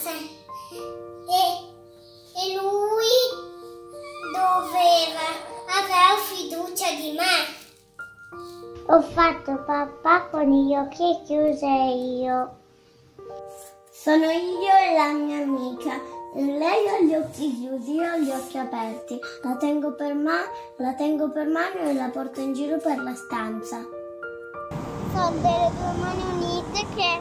se- e, e lui doveva avere fiducia di me. Ho fatto papà con gli occhi chiusi io. Sono io e la mia amica. Lei ha gli occhi chiusi, io ho gli occhi aperti. La tengo per, ma- la tengo per mano e la porto in giro per la stanza. Sono delle due mani unite che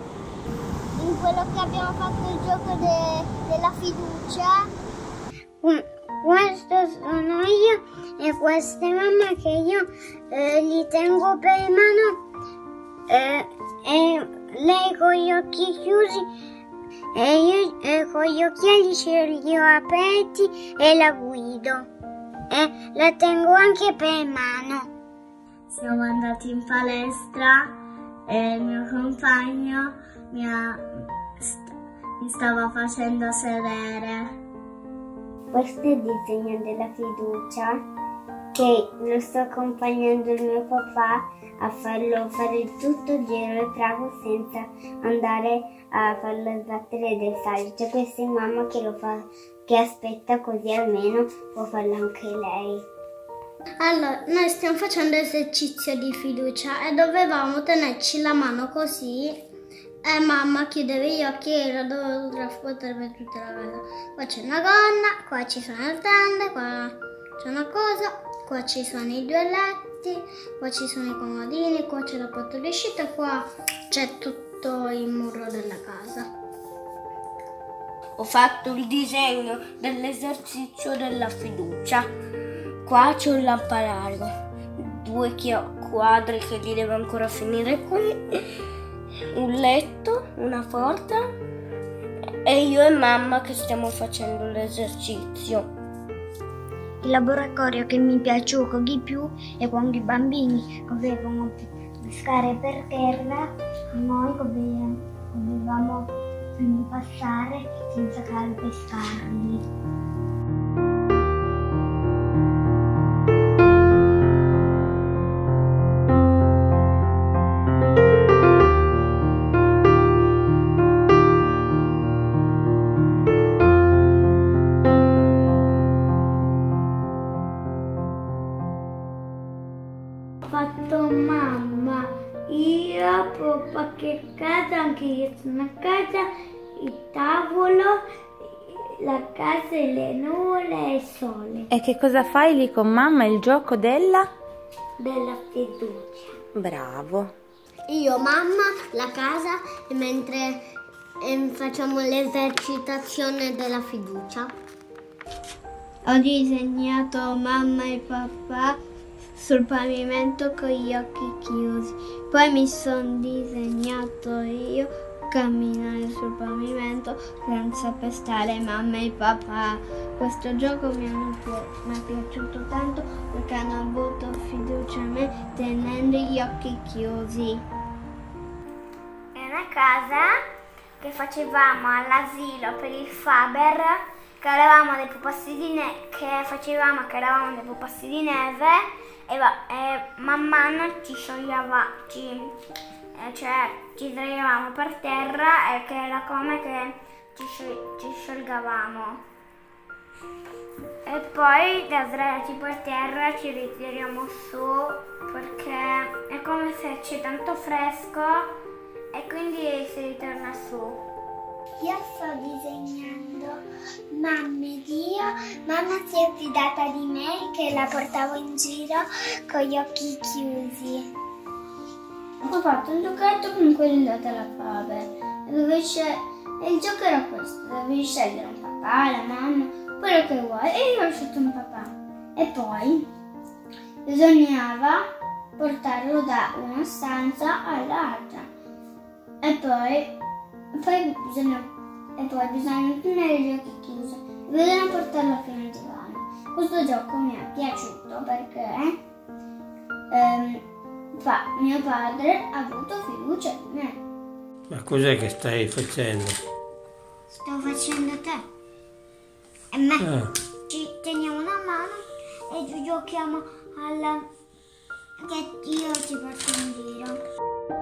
in quello che abbiamo fatto il gioco de- della fiducia. Questo sono io e questa è mamma che io eh, gli tengo per mano eh, e lei con gli occhi chiusi e io eh, con gli occhiali ce li ho aperti e la guido e la tengo anche per mano. Siamo andati in palestra e il mio compagno mi, ha- st- mi stava facendo sedere. Questo è il disegno della fiducia che lo sto accompagnando il mio papà a farlo fare tutto il giro e bravo senza andare a farlo sbattere del salice. Questa è mamma che lo fa, che aspetta così almeno può farlo anche lei. Allora, noi stiamo facendo esercizio di fiducia e dovevamo tenerci la mano così e mamma chiudeva gli occhi e poter vedere tutta la casa. Qua c'è una gonna, qua ci sono le tende, qua c'è una cosa, qua ci sono i due letti, qua ci sono i comodini, qua c'è la porta di uscita e qua c'è tutto il muro della casa. Ho fatto il disegno dell'esercizio della fiducia. Qua c'è un lampadario, due quadri che li devo ancora finire qui, un letto, una porta e io e mamma che stiamo facendo l'esercizio. Il laboratorio che mi piaceva di più è quando i bambini dovevano pescare per terra, noi dove- dovevamo passare senza calpestarli. Fatto mamma, io, papà che casa, anche io sono a casa, il tavolo, la casa e le nuvole e il sole E che cosa fai lì con mamma? Il gioco della? della fiducia. Bravo. Io, mamma, la casa e mentre facciamo l'esercitazione della fiducia. Ho disegnato mamma e papà sul pavimento con gli occhi chiusi. Poi mi sono disegnato io camminare sul pavimento senza pestare mamma e papà. Questo gioco mi, hanno mi è piaciuto tanto perché hanno avuto fiducia in me tenendo gli occhi chiusi. È una casa che facevamo all'asilo per il Faber, che eravamo dei pupazzi di neve, che facevamo che eravamo dei pupazzi di neve e, va- e man mano ci scioglieva, ci, eh, cioè ci sdraiavamo per terra e che era come che ci, ci sciolgavamo. E poi da sdraiati per terra ci ritiriamo su perché è come se c'è tanto fresco e quindi si ritorna su. Io sto disegnando mamma ed io. Mamma si è fidata di me che la portavo in giro con gli occhi chiusi. Ho fatto un giochetto con della Faber. Dove c'è... E il gioco era questo, dovevi scegliere un papà, la mamma, quello che vuoi. E io ho scelto un papà. E poi bisognava portarlo da una stanza all'altra. E poi, poi bisogna, e poi bisogna tenere gli occhi chiusi. Bisogna portarlo fino al divano. Questo gioco mi è piaciuto perché ehm, fa- mio padre ha avuto fiducia in me. Ma cos'è che stai facendo? Sto facendo te. E me. Ah, Ci teniamo una mano e ci giochiamo alla... che io ci porto in giro.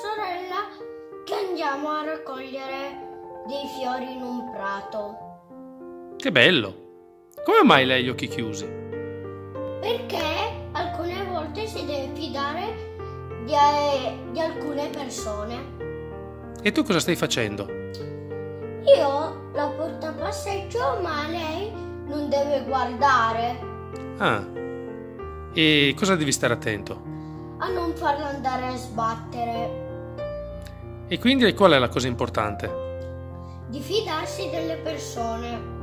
sorella che andiamo a raccogliere dei fiori in un prato. Che bello! Come mai lei gli occhi chiusi? Perché alcune volte si deve fidare di, eh, di alcune persone. E tu cosa stai facendo? Io la porto a passeggio, ma lei non deve guardare. Ah, e cosa devi stare attento? A non farla andare a sbattere. E quindi qual è la cosa importante? Di fidarsi delle persone.